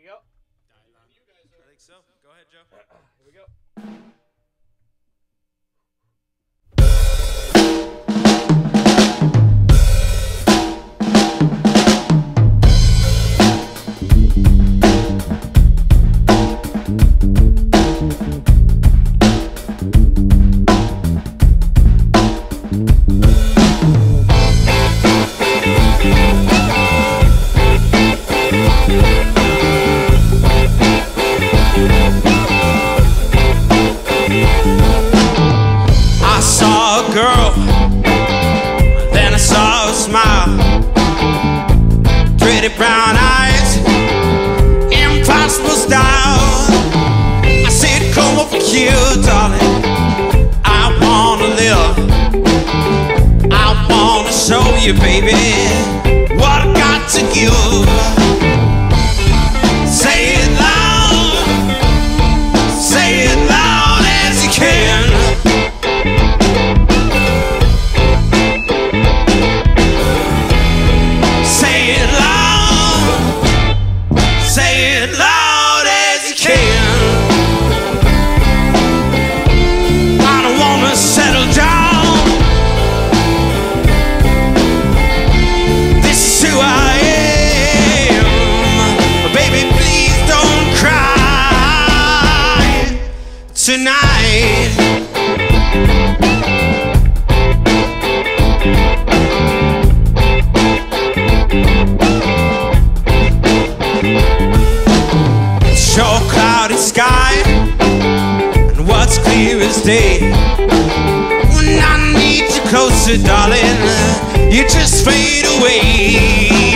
Ready to go? I think so. Go ahead, Joe. Here we go. Show you, baby, what I got to give. Tonight. Sure cloudy sky and what's clear as day. When I need you closer, darling, you just fade away.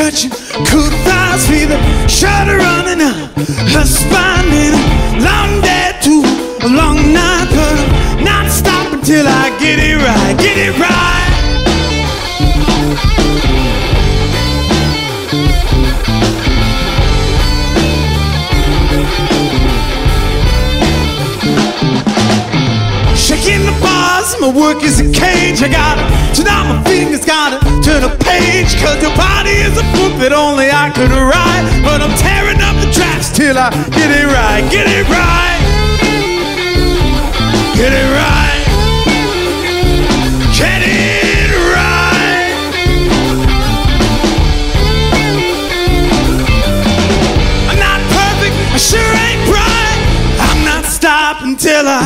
Touching, cool thighs feeling, shudder running up her spine. In a long day too, a long night, but I'm not stopping till I get it right, get it right. Shaking the bars, my work is a cage. I gotta turn on my fingers, gotta turn a page. Cause your body is a book that only I could write. But I'm tearing up the tracks till I get it right, get it right. Get it right. Get it right. I'm not perfect, I sure ain't bright. I'm not stopping till I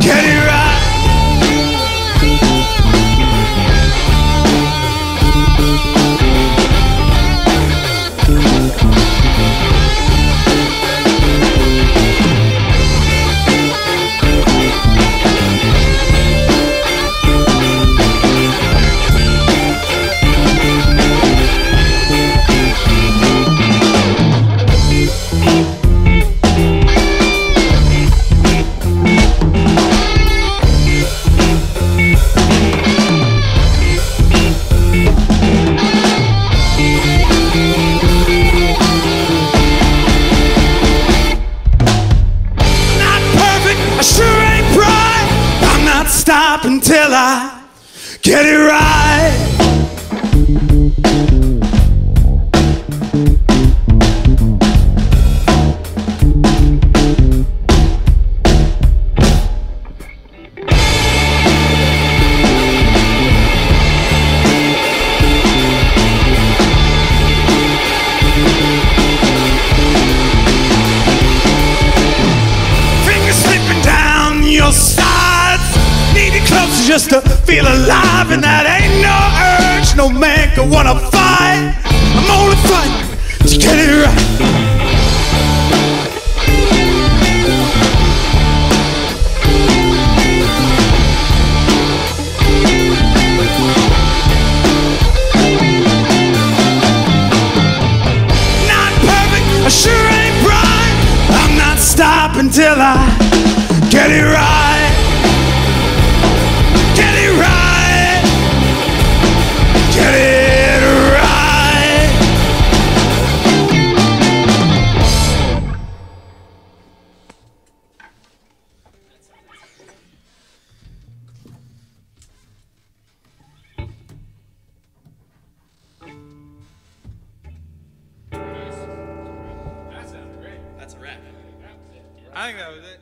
get it right. Get it right. Just to feel alive, and that ain't no urge. No man could wanna fight. I'm only fighting to get it right. Not perfect, sure ain't bright. I'm not stopping till I get it right. I think that was it.